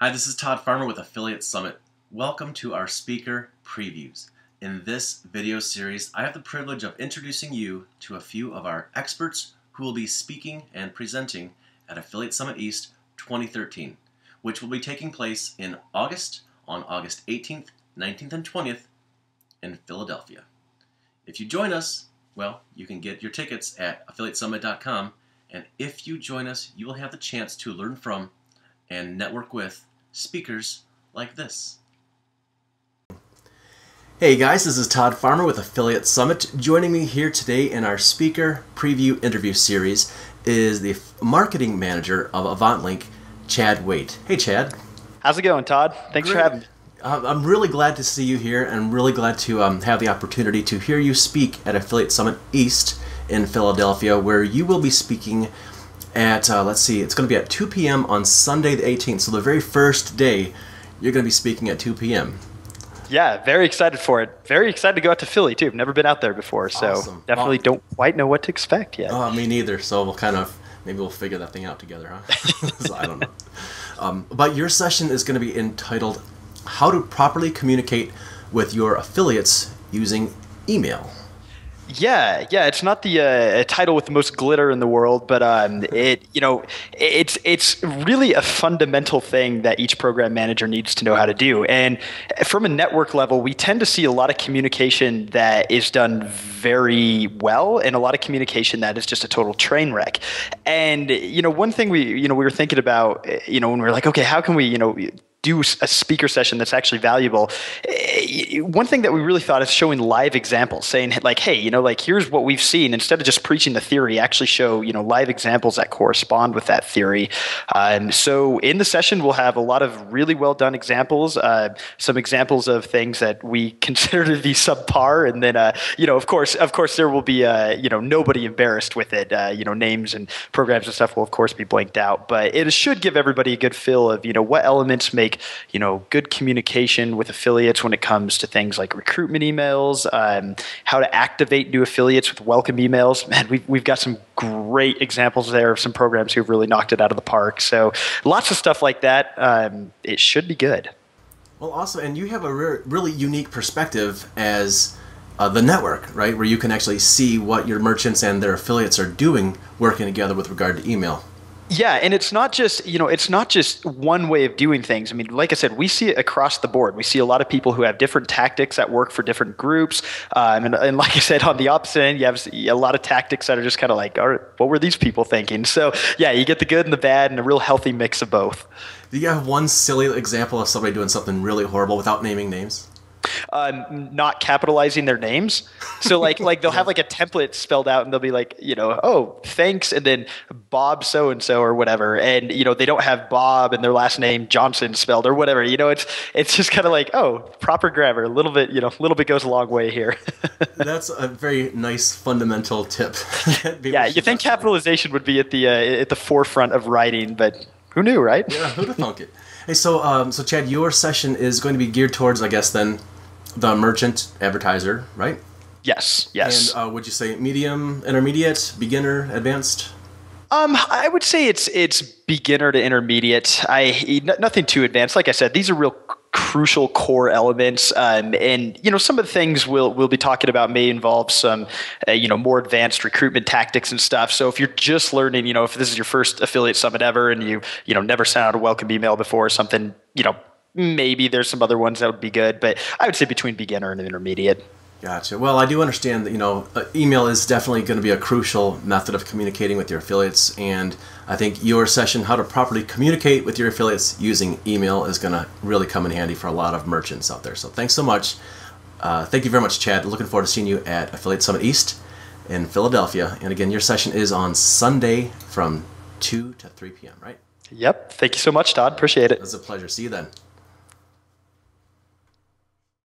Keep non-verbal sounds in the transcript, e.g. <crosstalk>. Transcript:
Hi, this is Todd Farmer with Affiliate Summit. Welcome to our speaker previews. In this video series, I have the privilege of introducing you to a few of our experts who will be speaking and presenting at Affiliate Summit East 2013, which will be taking place in August on August 18th, 19th, and 20th in Philadelphia. If you join us, well, you can get your tickets at affiliatesummit.com, and if you join us, you will have the chance to learn from and network with speakers like this. Hey guys, this is Todd Farmer with Affiliate Summit. Joining me here today in our speaker preview interview series is the marketing manager of AvantLink, Chad Waite. Hey Chad. How's it going, Todd? Thanks Great. for having me. I'm really glad to see you here and really glad to um, have the opportunity to hear you speak at Affiliate Summit East in Philadelphia, where you will be speaking at, uh, let's see, it's going to be at 2 p.m. on Sunday the 18th. So the very first day, you're going to be speaking at 2 p.m. Yeah, very excited for it. Very excited to go out to Philly too. Never been out there before, so awesome. definitely well, don't quite know what to expect yet. Uh, me neither. So we'll kind of maybe we'll figure that thing out together, huh? <laughs> <laughs> so I don't know. Um, but your session is going to be entitled "How to Properly Communicate with Your Affiliates Using Email." Yeah, yeah, it's not the uh, title with the most glitter in the world, but um, it you know it's it's really a fundamental thing that each program manager needs to know how to do. And from a network level, we tend to see a lot of communication that is done very well, and a lot of communication that is just a total train wreck. And you know, one thing we you know we were thinking about you know when we were like, okay, how can we you know do a speaker session that's actually valuable eh, one thing that we really thought is showing live examples saying like hey you know like here's what we've seen. Instead of just preaching the theory actually show you know live examples that correspond with that theory. Um, so in the session we'll have a lot of really well done examples uh, some examples of things that we <laughs> consider to be subpar. And then uh, you know of course of course there will be uh, you know nobody embarrassed with it uh, you know names and programs and stuff will of course be blanked out. But it should give everybody a good feel of you know what elements make make you know good communication with affiliates when it comes to things like recruitment emails, um, how to activate new affiliates with welcome emails. Man, we've we've got some great examples there of some programs who've really knocked it out of the park. So lots of stuff like that. Um, it should be good. Well, also, and you have a re- really unique perspective as uh, the network, right, where you can actually see what your merchants and their affiliates are doing working together with regard to email. Yeah, and it's not just you know it's not just one way of doing things. I mean, like I said, we see it across the board. We see a lot of people who have different tactics that work for different groups, um, and, and like I said, on the opposite end, you have a lot of tactics that are just kind of like, all right, what were these people thinking? So yeah, you get the good and the bad, and a real healthy mix of both. Do you have one silly example of somebody doing something really horrible without naming names? Uh, not capitalizing their names. So like <laughs> like they'll have like a template spelled out and they'll be like, you know, oh, thanks and then Bob so and so or whatever. And you know, they don't have Bob and their last name Johnson spelled or whatever. You know, it's it's just kind of like, oh, proper grammar. A little bit, you know, a little bit goes a long way here. <laughs> That's a very nice fundamental tip. <laughs> yeah, you think capitalization would be at the uh, at the forefront of writing, but who knew, right? Yeah, who'd have thunk it? Hey, so um, so Chad, your session is going to be geared towards, I guess, then the merchant advertiser, right? Yes. Yes. And uh, would you say medium, intermediate, beginner, advanced? Um, I would say it's it's beginner to intermediate. I nothing too advanced. Like I said, these are real crucial core elements. Um, and you know, some of the things we'll we'll be talking about may involve some uh, you know more advanced recruitment tactics and stuff. So if you're just learning, you know, if this is your first affiliate summit ever and you you know never sent out a welcome email before or something, you know, maybe there's some other ones that would be good. But I would say between beginner and intermediate. Gotcha. Well, I do understand that you know uh, email is definitely going to be a crucial method of communicating with your affiliates, and I think your session, how to properly communicate with your affiliates using email, is going to really come in handy for a lot of merchants out there. So thanks so much. Uh, thank you very much, Chad. Looking forward to seeing you at Affiliate Summit East in Philadelphia. And again, your session is on Sunday from 2 to 3 p.m., right? Yep. Thank you so much, Todd. Appreciate it. It was a pleasure. See you then.